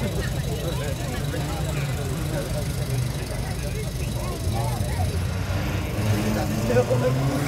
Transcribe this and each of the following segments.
Thank you.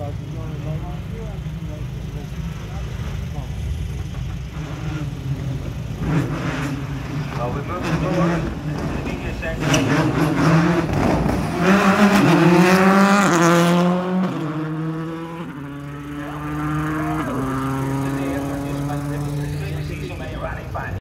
Are we moving forward?